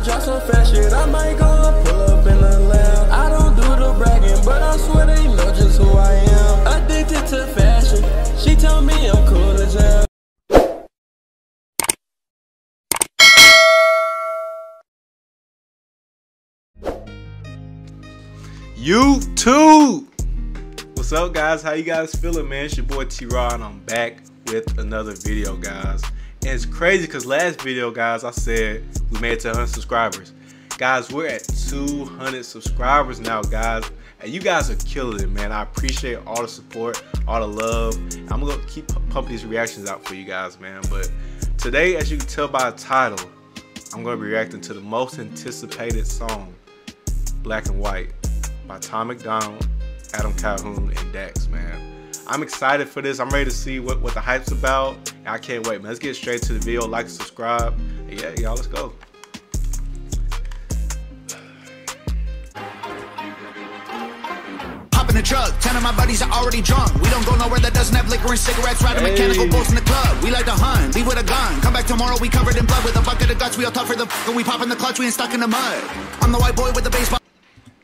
I'ma drop some shit. I might go pull up in the lab. I don't do the bragging, but I swear they know just who I am. Addicted to fashion. She told me I'm cool as hell. YouTube. What's up, guys? How you guys feeling, man? It's your boy T-Rod, and I'm back with another video, guys. And it's crazy because last video, guys, I said we made it to 100 subscribers. Guys, we're at 200 subscribers now, guys. And you guys are killing it, man. I appreciate all the support, all the love. I'm gonna keep pumping these reactions out for you guys, man. But today, as you can tell by the title, I'm gonna be reacting to the most anticipated song, Black and White by Tom MacDonald, Adam Calhoun, and Dax, man. I'm excited for this. I'm ready to see what, what the hype's about. I can't wait, man. Let's get straight to the video. Like, subscribe. And yeah, y'all, let's go. In the truck, ten of my buddies are already drunk. We don't go nowhere that doesn't have liquor and cigarettes. Riding Hey. mechanical bulls in the club. We like to hunt, leave with a gun. Come back tomorrow, we covered in blood with a bucket of guts. We all tougher the f- and we pop in the clutch, we ain't stuck in the mud. I'm the white boy with the baseball.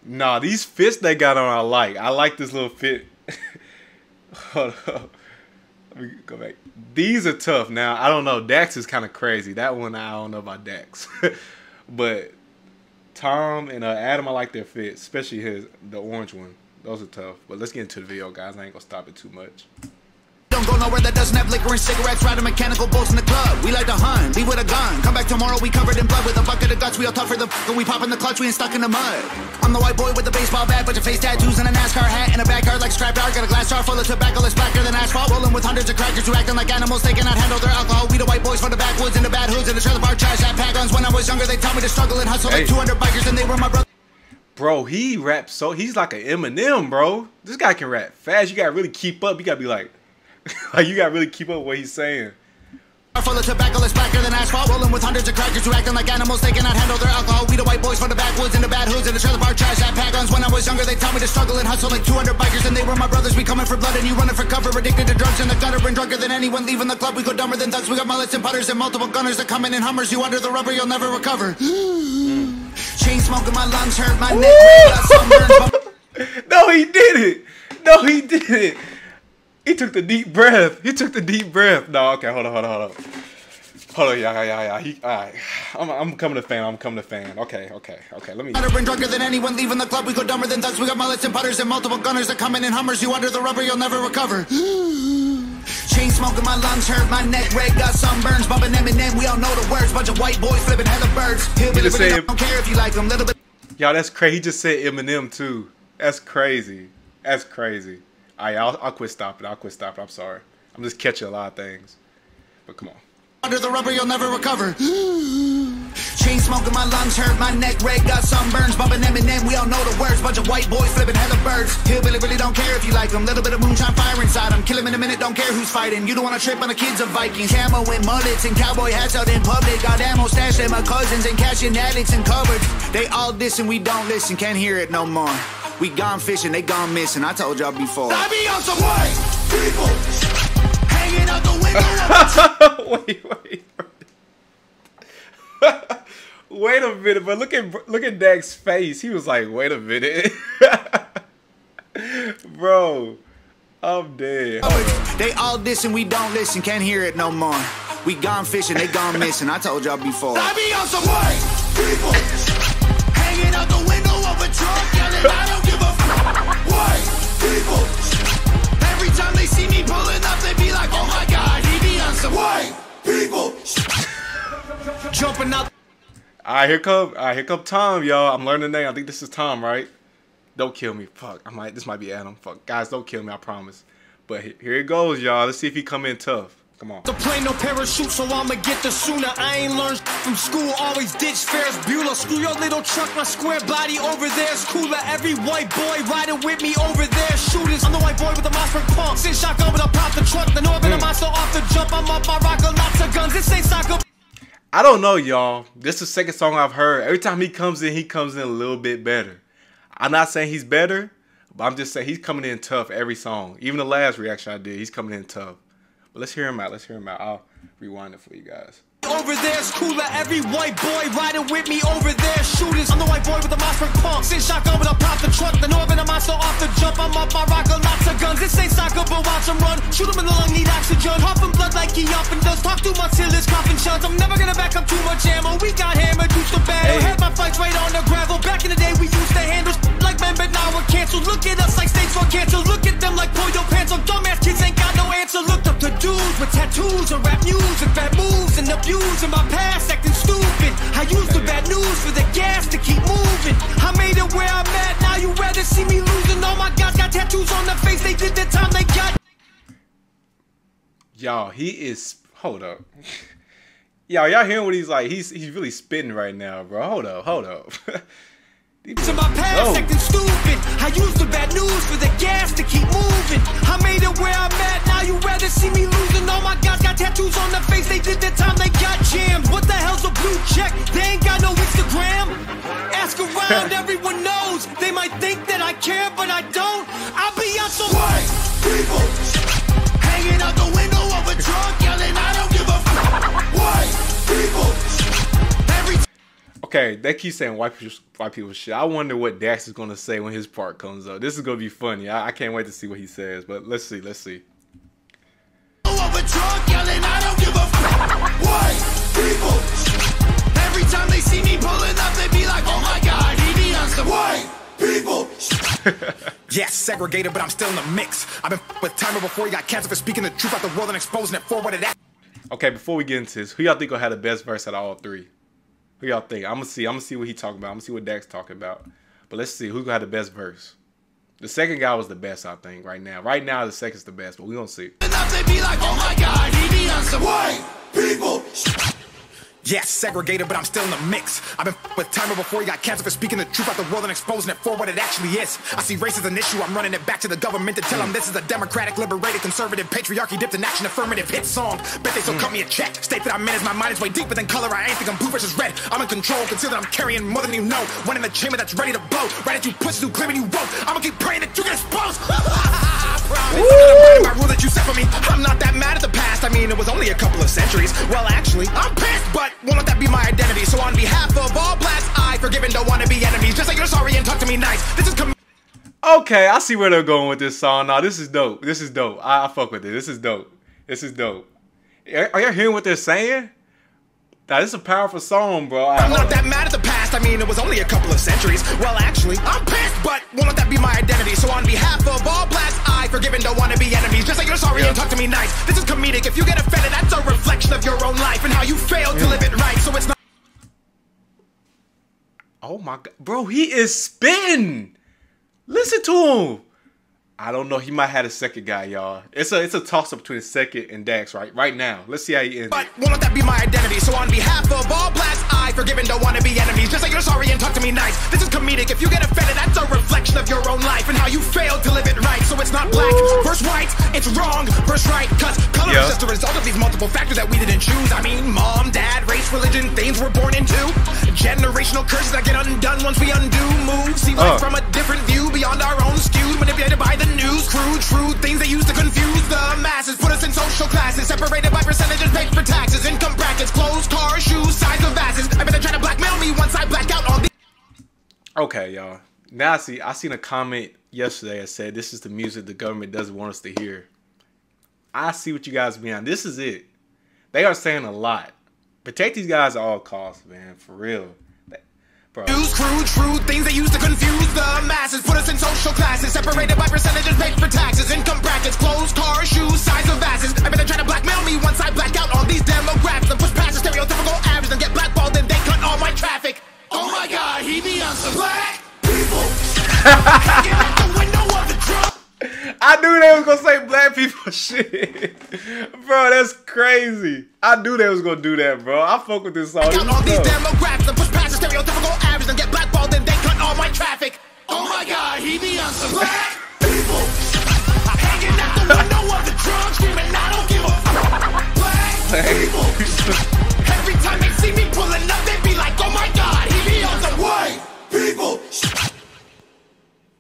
Nah, these fits they got on I like. I like this little fit. Hold up. Go back. These are tough. Now, I don't know. Dax is kind of crazy. That one, I don't know about Dax. but Tom and uh, Adam, I like their fit, especially his the orange one. Those are tough. But let's get into the video, guys. I ain't gonna stop it too much. Don't go nowhere that doesn't have liquor and cigarettes. Riding mechanical bulls in the club. We like to hunt, leave with a gun. Come back tomorrow, we covered in blood with a bucket of guts. We all tougher the f- and we pop in the clutch, we ain't stuck in the mud. I'm the white boy with the baseball bat, bunch of face tattoos and a NASCAR hat in a backyard like scrap yard. Got a glass jar full of tobacco that's blacker than asphalt. Rolling with hundreds of crackers who acting like animals. They cannot handle their alcohol. We the white boys from the backwoods and the bad hoods and the trailer park trash that pack guns. When I was younger, they taught me to struggle and hustle Hey. like 200 bikers, and they were my brothers. Bro, he raps so he's like an Eminem, bro. This guy can rap fast. You gotta really keep up. You gotta be like, like you gotta really keep up with what he's saying. Full of tobacco blacker than asphalt. Rolling with hundreds of crackers who acting like animals. They cannot handle their alcohol. We the white boys from the backwoods and the bad hoods and the trailer park trash that pack guns. When I was younger, they taught me to struggle and hustle like 200 bikers, and they were my brothers. We coming for blood and you running for cover. Addicted to drugs in the gutter and drunker than anyone leaving the club. We go dumber than thugs. We got mullets and putters and multiple gunners that come in Hummers. You under the rubber, you'll never recover. Chain smoking, my lungs hurt, my neck red, got sunburns. No, he did it. No, he did it. He took the deep breath. He took the deep breath. No, okay, hold on, hold on, hold on. Hold on, yeah, yeah, yeah. He, all right. I'm, I'm becoming a fan. I'm coming to fan. Okay, okay, okay. Let me. Better and drunker than anyone leaving the club. We go dumber than thugs. We got mullets and putters and multiple gunners that come in Hummers. You under the rubber, you'll never recover. Chain smoking, my lungs hurt, my neck red, got sunburns. Bumping Eminem, we all know the words. Bunch of white boys flipping heather birds. Hillbilly really said- don't care if you like them. Little bit. Y'all, that's crazy. He just said Eminem too. That's crazy. That's crazy. I'll, I'll quit stopping. I'll quit stopping. I'm sorry. I'm just catching a lot of things. But come on. Under the rubber, you'll never recover. Chain smoking, my lungs hurt, my neck red, got sunburns. Bumping Eminem, we all know the words. Bunch of white boys flipping heather birds. Hillbilly really don't care if you like them. Little bit of moonshine fire inside them. Kill 'em in a minute, don't care who's fighting. You don't wanna trip on the kids of Vikings. Camo and mullets and cowboy hats out in public. Got ammo stashed at my cousins and cashing addicts and cupboards. They all diss and we don't listen, can't hear it no more. We gone fishing, they gone missing. I told y'all before. I be on some white people hanging out the window of wait, wait. wait a minute, but look at look at Dax's face. He was like, "Wait a minute, bro, I'm dead." They all diss and we don't listen, can't hear it no more. We gone fishing, they gone missing. I told y'all before. I be on some white people hanging out the window I don't give a f- White people. Every time they see me pulling up, they be like, oh my god, he be on some white people. Jumping out. All right, here come, all right, here come Tom, y'all. I'm learning the name. I think this is Tom, right? Don't kill me. Fuck, I might. This might be Adam. Fuck, guys, don't kill me. I promise. But here it goes, y'all. Let's see if he come in tough. Come on. The plane no parachute, so I'ma get the sooner. I ain't learned from school, always ditch Ferris Bueller. Screw your little truck, my square body over there's cooler. Every white boy riding with me over there. Shooters, I'm the white boy with the Mossberg pump. Sit shotgun when I pop the truck. The Northern mm. monster off the jump. I'm up, I rock a lots of guns. This ain't soccer. I don't know, y'all. This is the second song I've heard. Every time he comes in, he comes in a little bit better. I'm not saying he's better, but I'm just saying he's coming in tough every song. Even the last reaction I did, he's coming in tough. But let's hear him out. Let's hear him out. I'll rewind it for you guys. over there's cooler. Every white boy riding with me over there. Shooters, I'm the white boy with the Mossberg pump. Sin shotgun when I pop the trunk. The Northern, a monster off the jump. I'm up, my rock a lots of guns. This ain't soccer, but watch them run. Shoot them in the lung, need oxygen. Huffing blood like he often does. Talk too much till his coughing shuns. I'm never gonna back up too much ammo. We got hammered, used to battle. Hey. Had my fights right on the gravel. Back in the day, we used to Y'all, he is. Hold up. Y'all, y'all hearing what he's like? He's he's really spitting right now, bro. Hold up, hold up. To my past Go. acting stupid. I used the bad news for the gas to keep moving. I made it where I'm at. Now you rather see me losing. All my guys got tattoos on their face. They did the time they got jammed. What the hell's a blue check? They ain't got no Instagram. Ask around, everyone knows. They might think that I care, but I don't. I'll be out so White people hanging out the okay, they keep saying white people, white people shit. I wonder what Dax is gonna say when his part comes up. This is gonna be funny. I, I can't wait to see what he says. But let's see, let's see. window of a truck yelling, I don't give a f- White people every time they see me pulling up, they be like, oh my god, he be on some white people. Yes, segregated, but I'm still in the mix. I've been with Timer before he got cancer for speaking the truth out the world and exposing it for what it Okay, before we get into this, who y'all think will have the best verse out of all three? Who y'all think? I'm gonna see. I'm gonna see what he talking about. I'm gonna see what Dax talking about. But let's see who gonna have the best verse. The second guy was the best, I think. Right now, right now the second's the best, but we gonna see. Yes, segregated, but I'm still in the mix. I've been with Timer before he got cancer for speaking the truth out the world and exposing it for what it actually is. I see race as an issue, I'm running it back to the government to tell them this is a democratic, liberated, conservative, patriarchy dipped in action, affirmative hit song. Bet they still cut me a check. State that I'm in as my mind is way deeper than color. I ain't think I'm blue versus red. I'm in control, consider that I'm carrying more than you know. One in the chamber that's ready to blow. Right at you pussies who claiming you won't. I'ma keep praying that you get exposed. I promise. I'm not rule that you set for me. I'm not that mad at the past. I mean, it was only a couple of centuries. Well, actually, I'm pissed, but won't let that be my identity. So on behalf of all blacks, I forgive and don't want to be enemies. Just you're sorry and talk to me nice. This is Okay, I see where they're going with this song. Now this is dope. This is dope. I, I fuck with it. This is dope. This is dope. Are, y'all hearing what they're saying? Now this is a powerful song, bro. I, I'm not that mad at the past. I mean, it was only a couple of centuries. Well, actually, I'm pissed, but won't let that be my identity. So on behalf of all blacks, I forgive and don't want to be enemies. Just say you're sorry and talk to me nice. This is comedic. If you get offended, that's a reflection of your own life and how you failed to live it right. So it's not. Oh my god, bro, he is spitting. Listen to him. I don't know. He might have a second guy, y'all. It's a it's a toss up between second and Dax right right now. Let's see how he ends. But won't that be my identity. So on behalf of all blacks, I don't want to be enemies. Just you're sorry and talk to me nice. This is comedic. If you get offended, that's It's wrong versus right. Cause color Yeah. is just a result of these multiple factors that we didn't choose. I mean, mom, dad, race, religion, things we're born into. Generational curses that get undone once we undo moves. See life Uh. from a different view beyond our own skewed, manipulated by the news. Crude, shrewd things they use to confuse the masses. Put us in social classes, separated by percentages paid for taxes, income brackets, clothes, cars, shoes, size of vases. I bet they're trying to blackmail me once I black out on the. Okay, y'all. Now I see. I seen a comment yesterday that said this is the music the government doesn't want us to hear. I see what you guys mean. This is it. They are saying a lot. Protect these guys at all costs, man. For real. Bro. News, crude, shrewd things they use to confuse the masses. Put us in social classes, separated by percentages paid for taxes, income brackets, clothes, cars, shoes, size of vases. I bet they're trying to blackmail me once I black out on these demographics and push past the stereotypical average and get blackballed and they cut all my traffic. Oh my god, he be on some black people. I knew they was gonna say black people shit. bro, that's crazy. I knew they was gonna do that, bro. I fuck with this song. This Count all these demographics and push past the stereotypical average and get blackballed and they cut all my traffic. Oh my god, he be on some black people. Hanging out the window of the truck, screaming, I don't give a f- Black people. Every time they see me pulling up, they be like, oh my god, he be on some White people.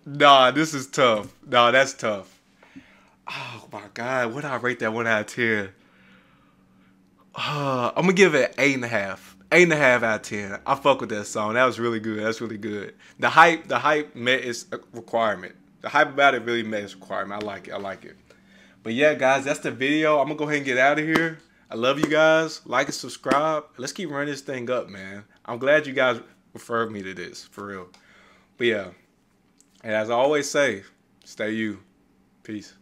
Nah, this is tough. Nah, that's tough. Oh my god, what I rate that one out of ten? Uh, I'm gonna give it eight and a half. Eight and a half out of ten. I fuck with that song. That was really good. That's really good. The hype, the hype met its requirement. The hype about it really met its requirement. I like it. I like it. But yeah, guys, that's the video. I'm gonna go ahead and get out of here. I love you guys. Like and subscribe. Let's keep running this thing up, man. I'm glad you guys referred me to this, for real. But yeah. And as I always say, stay you. Peace.